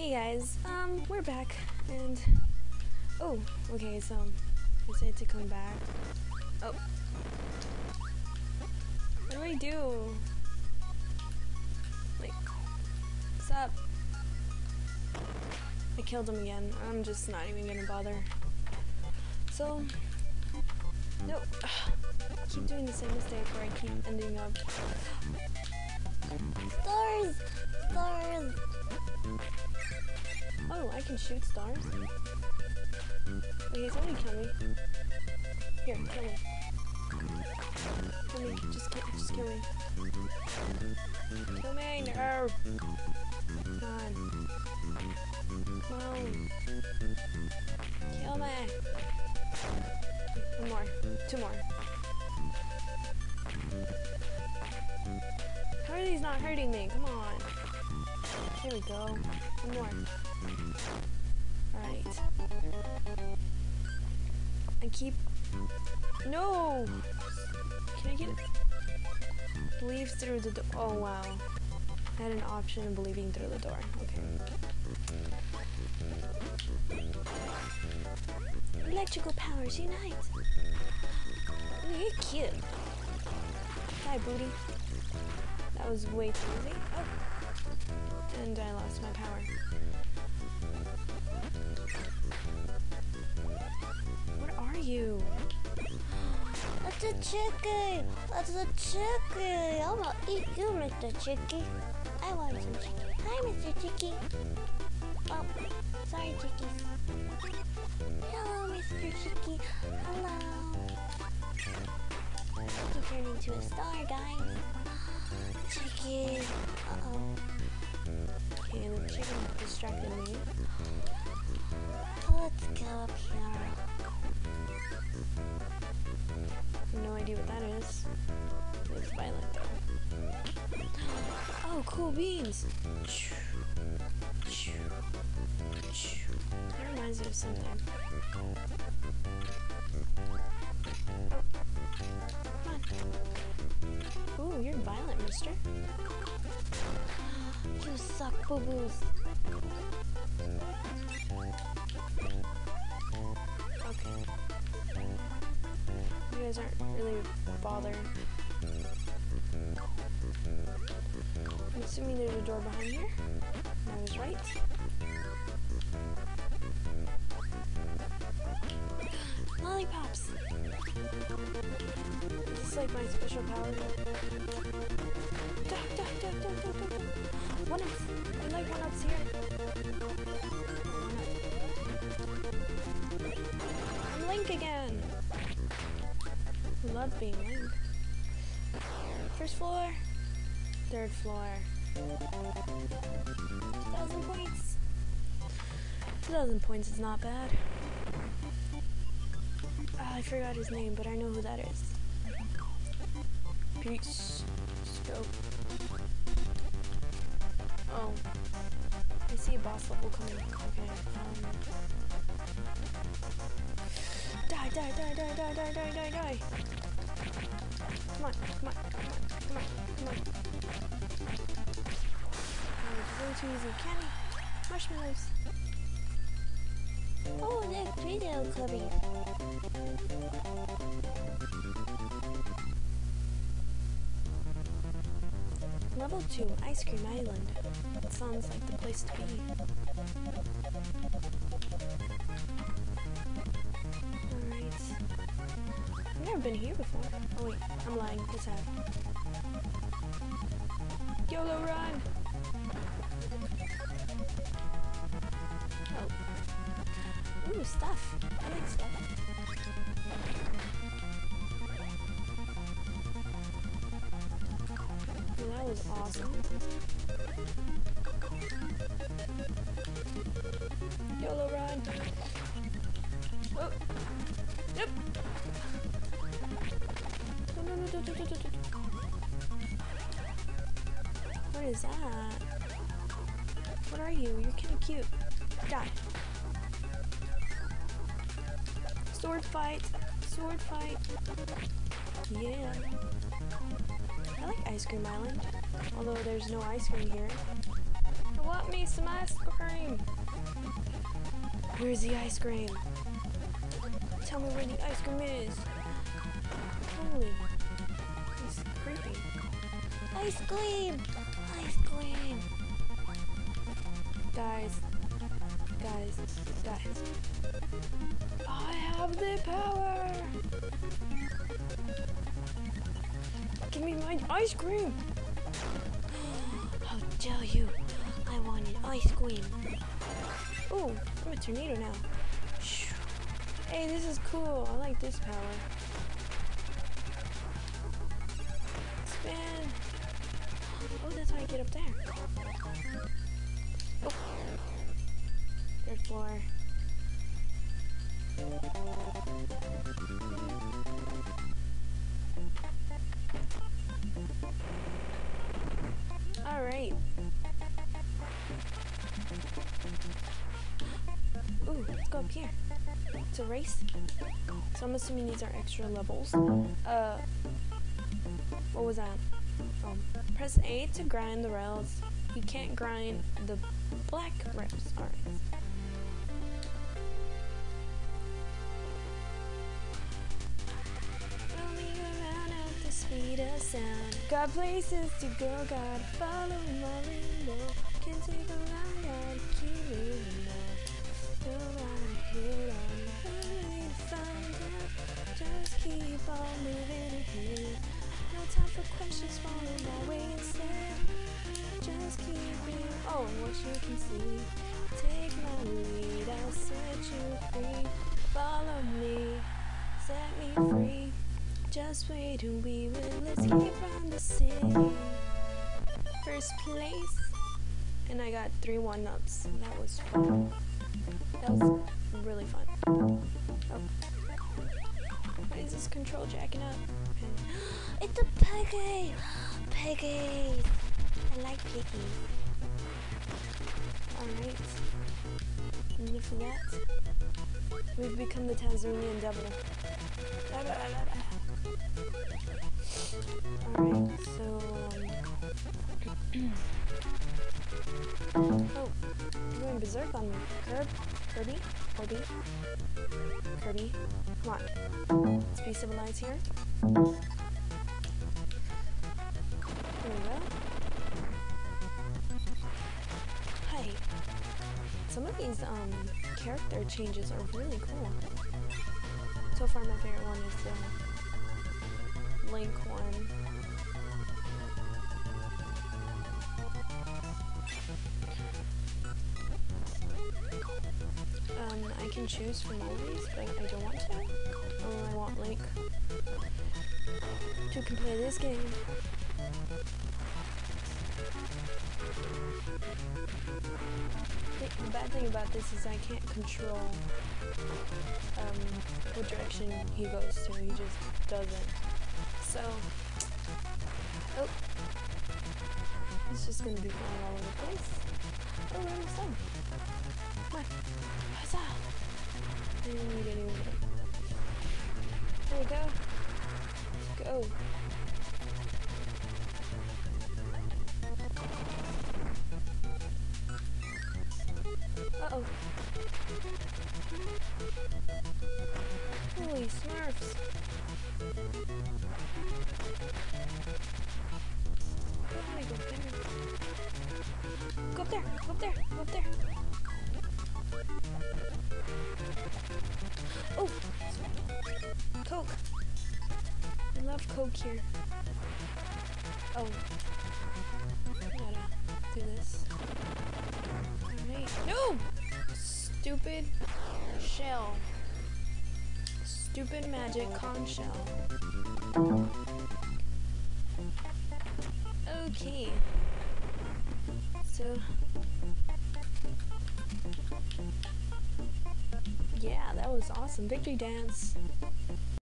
Hey guys, um, we're back, and oh, okay, so I said to come back. Oh, what do I do? Like, what's up? I killed him again. I'm just not even gonna bother. So, no, I keep doing the same mistake where I keep ending up. Stars, stars. Oh, I can shoot stars? Wait, he's gonna kill me. Here, kill me. Kill me, just kill, just kill me. Kill me, no! Come on. Come on. Kill me. One more. Two more. How are these not hurting me? Come on. There we go. One more. Alright. I keep... No! Can I get... Believe through the door. Oh, wow. I had an option of believing through the door. Okay. Electrical powers unite! You're cute. Hi, booty. That was way too easy. Oh. And I lost my power. What are you? That's a chicken. That's a chicken. I'm gonna eat you, Mr. Chicky. I want some chicken. Hi, Mr. Chicky. Oh, sorry, chickies. Hello, Mr. Chicky. Hello. He turned into a star, guys. Chicky. Uh-oh. Okay, the chicken distracted me. Let's go up here. No idea what that is. It's violent though. Oh, cool beans! That reminds me of something. Oh, come on. Ooh, you're violent, mister. You suck, boo-boos. Okay. You guys aren't really bothered. I'm assuming there's a door behind here. I was right. Lollipops! This is like my special power. Duck, duck, duck, One ups! I like one ups here. I'm Link again! Love being Link. First floor. Third floor. 2,000 points. 2,000 points is not bad. Ah, I forgot his name, but I know who that is. Peace. Scope. Oh. I see a boss level coming. Okay. Um. Die, die, die, die, die, die, die, die, die. Come on, come on, come on, come on, come on. Was way too easy. Candy, marshmallows. Oh, look, video clipping. Level 2, Ice Cream Island. That sounds like the place to be. Alright. I've never been here before. Oh wait, I'm lying. Yes, I have. YOLO run! Oh. Ooh, stuff. I like stuff. Was awesome. YOLO run! Oh! Yep! No, no, no. What is that? What are you? You're kinda cute. Die. Sword fight! Sword fight! Yeah. I like Ice Cream Island, although there's no ice cream here. I want me some ice cream. Where's the ice cream? Tell me where the ice cream is. Holy. He's creepy. Ice cream! Ice cream! Guys. Guys. Guys. I have the power! Give me my ice cream! Dare you! I wanted ice cream. Ooh, I'm a tornado now. Hey, this is cool. I like this power. Spin. Oh, that's how I get up there. Oh. There's floor. Alright. Ooh, let's go up here. It's a race. So I'm assuming these are extra levels. Uh, what was that? Um, press A to grind the rails. You can't grind the black rails. Alright. Sound. Got places to go, gotta follow my window. Can take a ride, gotta keep moving on. Nobody hit on to find out. Just keep on moving ahead. No time for questions, follow my way instead. Just keep being, oh, what you can see. Take my lead, I'll set you free. Follow me, set me free. Just wait and we will escape from the city. First place, and I got three one ups. That was fun. That was really fun. Oh. Why is this control jacking up? It's a piggy! Piggies! I like piggies. Alright. Enough of that. We've become the Tanzanian devil. Alright, so um, Oh, you're going berserk on me. Curb, Kirby, Kirby, Kirby. Come on. Let's be civilized here. There we go. Some of these um character changes are really cool. So far my favorite one is the Link one. Um, I can choose from all these, but I don't want to. Oh, I want Link to can play this game. The bad thing about this is I can't control um, what direction he goes to. He just doesn't. So, oh, it's just gonna be flying all over the place. Oh, we're. Come on, huzzah! I didn't need any. There we go. Let's go. Uh-oh. Holy smurfs. Oh I? Go up there, go up there, go up there. Oh! Coke. I love Coke here. Oh. Stupid shell. Stupid magic conch shell. Okay. So. Yeah, that was awesome. Victory dance.